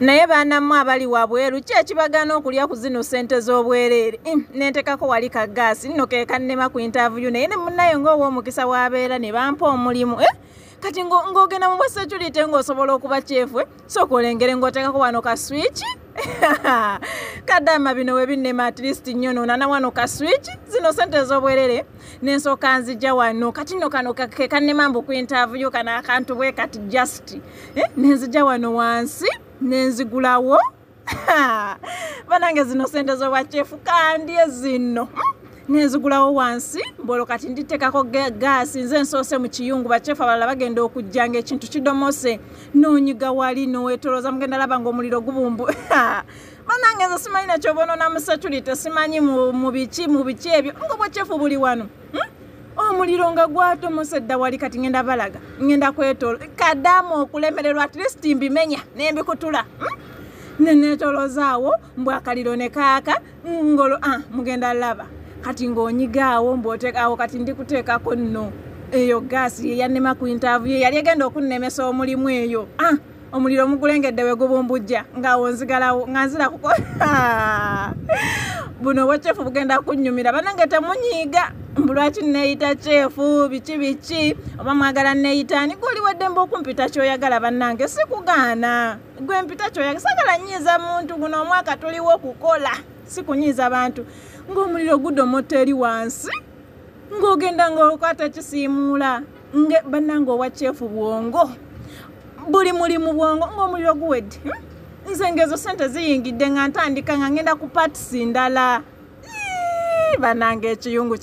naye baanamu abali wabweru ki ekibagana okulya ku zino sente z'obwereere nentekako wali ka gaasi nno ke kannema ku intaviyu naye ne munnayo ng'ow'omukisa w'abeera ne bampa omulimu eh? kati ng'ogenda mu bwa security ng'osobola okuba kyefwe sooka olengere ng'oteekako wano ka swiki kadama bino webinnema at least nnyo noonana wano ka swiki zino sente ez'obwerere nensooka nzija wano kati nno kano ke kannema mbu ku intaviyu kano akantu bwe kati just eh? nenzija wano wansi nenzigulawo. Banange zino sente zobwakyefu kandye zino hmm? nenzigulawo wansi mbolo kati nditekako gaasi nze nsoose mu kiyungu. Bakyefu abalala bagenda okujjanga ekintu kidomose. Noonyiga wali nowetoloza mugenda laba nga omuliro gubumbu. Banange nze simanyi nakyobonona mu security simanyi mu biki mu biki ebyo. Nga bwakyefu buli wano. Hmm? Omuliro nga gwatomose dda wali kati ngenda balaga ngenda kwetolo kaddamu okulemererwa at least mbimenya nembikutula. Hmm? nenetolozaawo mbw akaliro ne kaaka ngolo ah, mugenda laba. Kati ng'onyigaawo mbwotekawo kati ndikuteekako nno. Eyo gaasi yeyannema ku intaviyu yali egenda okunnemesa omulimu eyo. Ah, omuliro mugulengedde we gubumbujja ngaawo nzigalawo nga nzira kuko buno obwakyefu bugenda kunnyumira. Banange temunyiiga. Mbulwaki neeyita kyefu biki biki? Oba mwagala neeyitaani gweoli waddemba okumpita kyoyagala bannange sikugaana. Gwe mpita kyoyagala sagala nnyiiza muntu guno omwaka tuliwo okukola. Sikunyiiza bantu. Ng'omuliro gudomotta eri wansi ng'ogenda ng'okwata kisiimuula. Bannange owa kyefu bwongo. Buli mulimu bwongo ng'omuliro guwedde nze ngezo sente ziyingidde nga ntandika nga ngenda ku patisi ndala banange ekiyungu